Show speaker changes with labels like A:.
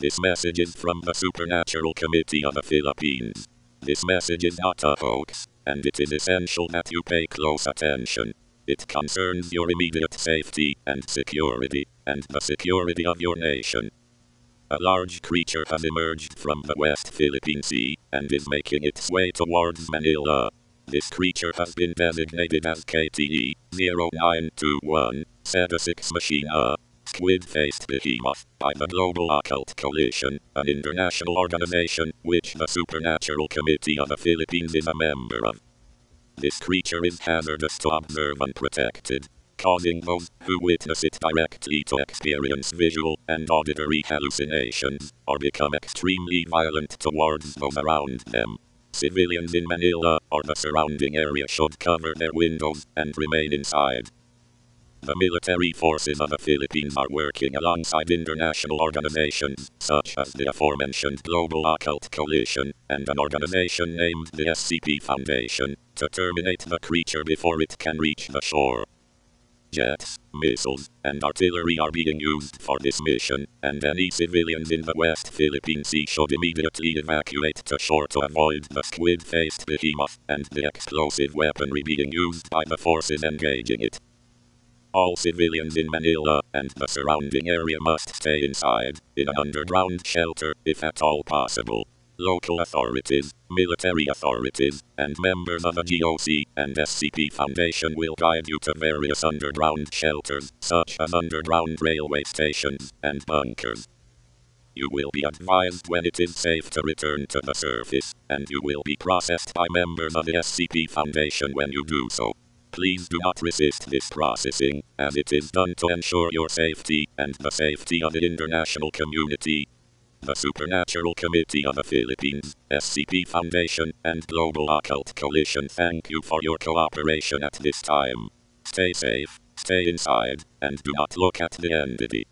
A: This message is from the Supernatural Committee of the Philippines. This message is not a hoax, and it is essential that you pay close attention. It concerns your immediate safety and security, and the security of your nation. A large creature has emerged from the West Philippine Sea and is making its way towards Manila. This creature has been designated as KTE 0921, Seda 6 Machina, Squid-faced behemoth by the Global Occult Coalition, an international organization which the Supernatural Committee of the Philippines is a member of. This creature is hazardous to observe and unprotected, causing those who witness it directly to experience visual and auditory hallucinations, or become extremely violent towards those around them. Civilians in Manila or the surrounding area should cover their windows and remain inside. The military forces of the Philippines are working alongside international organizations, such as the aforementioned Global Occult Coalition, and an organization named the SCP Foundation, to terminate the creature before it can reach the shore. Jets, missiles, and artillery are being used for this mission, and any civilians in the West Philippine Sea should immediately evacuate to shore to avoid the squid-faced behemoth and the explosive weaponry being used by the forces engaging it. All civilians in Manila and the surrounding area must stay inside, in an underground shelter, if at all possible. Local authorities, military authorities, and members of the GOC and SCP Foundation will guide you to various underground shelters, such as underground railway stations and bunkers. You will be advised when it is safe to return to the surface, and you will be processed by members of the SCP Foundation when you do so. Please do not resist this processing, as it is done to ensure your safety and the safety of the international community. The Supernatural Committee of the Philippines, SCP Foundation, and Global Occult Coalition thank you for your cooperation at this time. Stay safe, stay inside, and do not look at the entity.